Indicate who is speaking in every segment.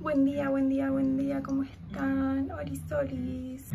Speaker 1: Buen día, buen día, buen día, ¿cómo están? Orisolis.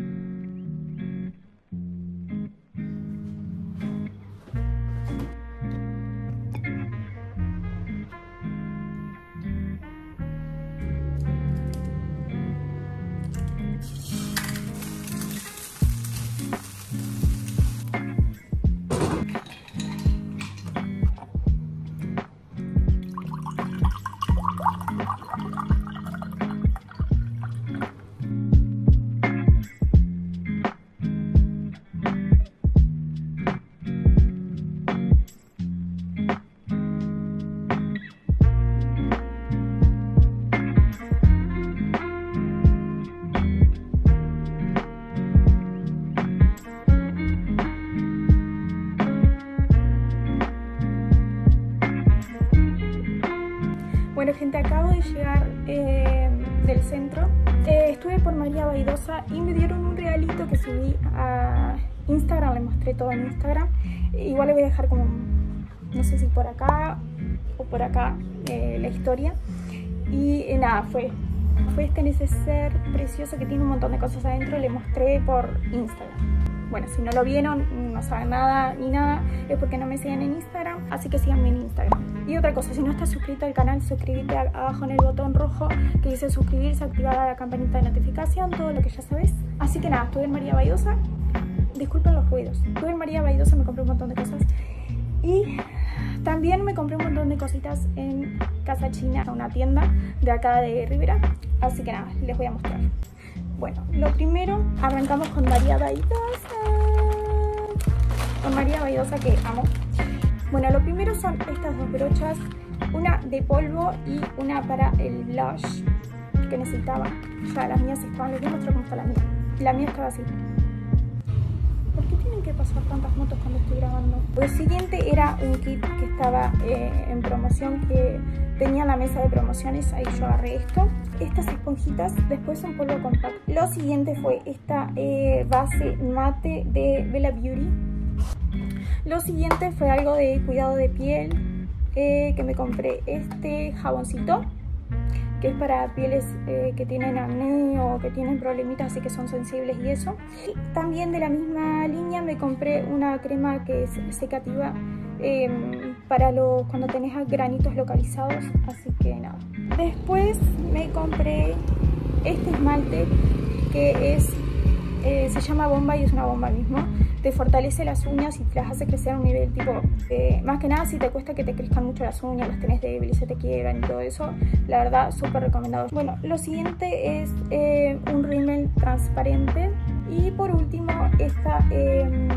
Speaker 1: Gente, acabo de llegar eh, del centro. Eh, estuve por María Baidosa y me dieron un regalito que subí a Instagram. Le mostré todo en Instagram. Igual le voy a dejar como, no sé si por acá o por acá, eh, la historia. Y nada, fue, fue este neceser precioso que tiene un montón de cosas adentro. Le mostré por Instagram. Bueno, si no lo vieron, no saben nada ni nada, es porque no me siguen en Instagram, así que síganme en Instagram. Y otra cosa, si no estás suscrito al canal, suscríbete abajo en el botón rojo que dice suscribirse, activar la campanita de notificación, todo lo que ya sabes. Así que nada, estuve en María Baidosa, disculpen los ruidos, estuve en María Baidosa, me compré un montón de cosas. Y también me compré un montón de cositas en Casa China, una tienda de acá de Rivera. Así que nada, les voy a mostrar. Bueno, lo primero, arrancamos con María Baidosa. Con María Baidosa que amo. Bueno, lo primero son estas dos brochas. Una de polvo y una para el blush que necesitaba. Ya las mías estaban, les voy a mostrar cómo está la mía. La mía estaba así. ¿Por qué tienen que pasar tantas motos cuando estoy grabando? Lo siguiente era un kit que estaba eh, en promoción que tenía la mesa de promociones, ahí yo agarré esto. Estas esponjitas, después un polvo compacto. Lo siguiente fue esta eh, base mate de Bella Beauty. Lo siguiente fue algo de cuidado de piel, eh, que me compré este jaboncito que es para pieles eh, que tienen acné o que tienen problemitas así que son sensibles y eso. Y también de la misma línea me compré una crema que es secativa eh, para los, cuando tenés granitos localizados, así que nada. Después me compré este esmalte que es eh, se llama bomba y es una bomba mismo. Te fortalece las uñas y te las hace crecer a un nivel tipo, eh, más que nada si te cuesta que te crezcan mucho las uñas, las tenés débiles, se te quiebran y todo eso, la verdad súper recomendado. Bueno, lo siguiente es eh, un rímel transparente y por último esta em,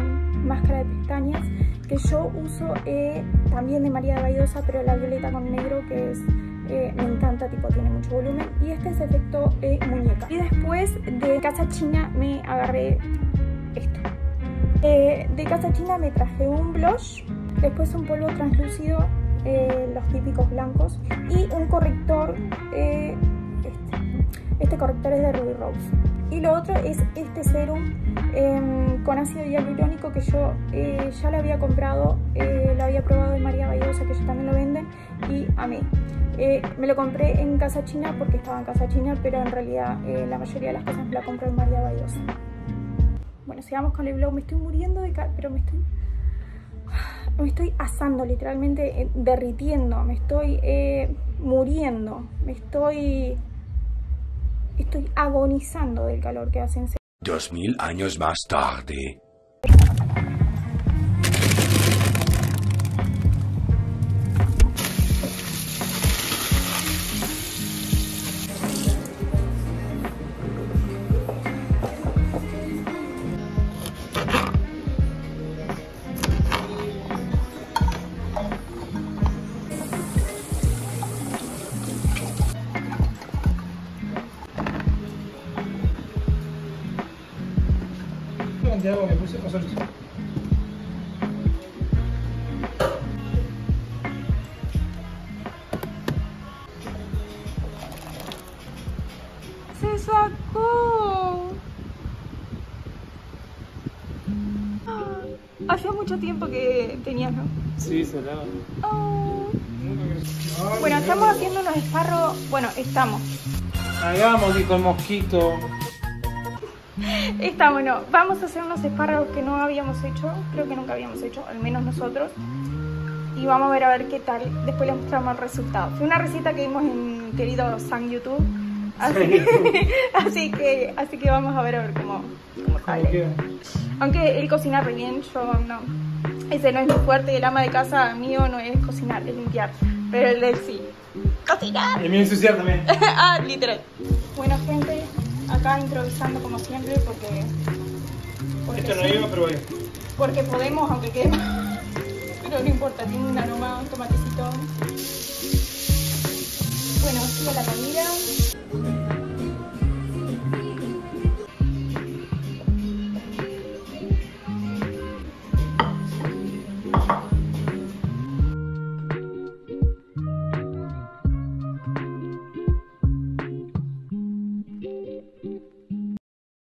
Speaker 1: máscara de pestañas que yo uso también de María de Baidosa, pero la violeta con negro que es eh, me encanta, tipo tiene mucho volumen y este es efecto eh, muñeca. Y después de Casa China me agarré esto. Eh, de Casa China me traje un blush, después un polvo translúcido, los típicos blancos y un corrector, este. este corrector es de Ruby Rose. Y lo otro es este serum em, con ácido hialurónico que yo ya lo había comprado, lo había probado en María Baidosa que ellos también lo venden y amé. Eh, me lo compré en Casa China porque estaba en Casa China, pero en realidad eh, la mayoría de las cosas me la compré en María Baidosa. Bueno, sigamos con el blog. Me estoy muriendo de pero me estoy... Me estoy asando, literalmente eh, derritiendo. Me estoy muriendo. Me estoy... Estoy agonizando del calor que hace en
Speaker 2: Dos mil años más tarde.
Speaker 3: Agua que puse? Tiempo.
Speaker 1: Se sacó. Ah, Hacía mucho tiempo que tenía, ¿no?
Speaker 3: Sí, salado.
Speaker 1: Oh. Bueno, estamos haciendo unos esparros. Bueno, estamos.
Speaker 3: Hagamos, dijo el mosquito.
Speaker 1: Estamos, no. Vamos a hacer unos espárragos que no habíamos hecho. Creo que nunca habíamos hecho, al menos nosotros. Y vamos a ver a ver qué tal. Después les mostramos el resultado. Fue una receta que vimos en querido San YouTube. Así que, así que, así que vamos a ver a ver cómo, cómo sale. Aunque él cocina re bien, yo no. Ese no es mi fuerte. El ama de casa mío no es cocinar, es limpiar. Pero el de él sí. ¡Cocinar!
Speaker 3: Y me ensuciar también.
Speaker 1: ah, literal. Bueno, gente, acá improvisando como siempre porque. porque
Speaker 3: Esto no
Speaker 1: sí,
Speaker 3: iba, pero bueno.
Speaker 1: Porque podemos, aunque quede mal. Pero no importa, tiene un aroma, un tomatecito. Bueno, sigue la comida.